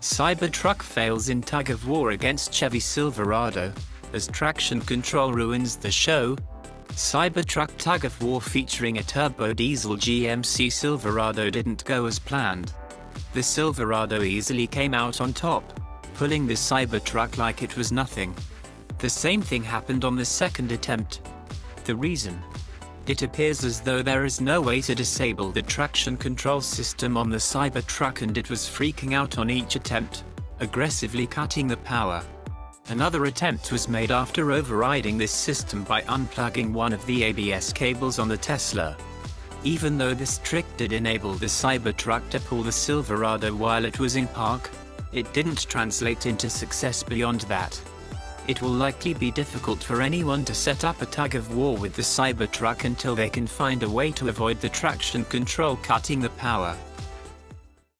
Cybertruck fails in tug of war against Chevy Silverado, as traction control ruins the show. Cybertruck tug of war featuring a turbo diesel GMC Silverado didn't go as planned. The Silverado easily came out on top, pulling the Cybertruck like it was nothing. The same thing happened on the second attempt. The reason? It appears as though there is no way to disable the traction control system on the Cybertruck and it was freaking out on each attempt, aggressively cutting the power. Another attempt was made after overriding this system by unplugging one of the ABS cables on the Tesla. Even though this trick did enable the Cybertruck to pull the Silverado while it was in park, it didn't translate into success beyond that. It will likely be difficult for anyone to set up a tug of war with the Cybertruck until they can find a way to avoid the traction control cutting the power.